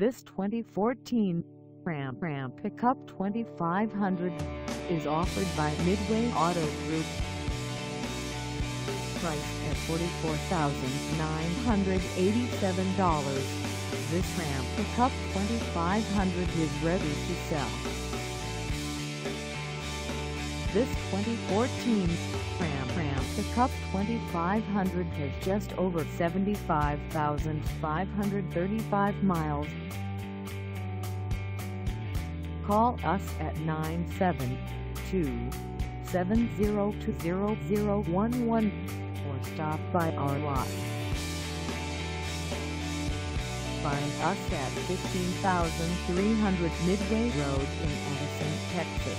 This 2014 Ram Ram Pickup 2500 is offered by Midway Auto Group. Priced at $44,987, this Ram Pickup 2500 is ready to sell. This 2014 Ram Ram Pickup 2500 has just over 75,535 miles. Call us at 972-702-0011 or stop by our lot. Find us at 15300 Midway Road in Addison, Texas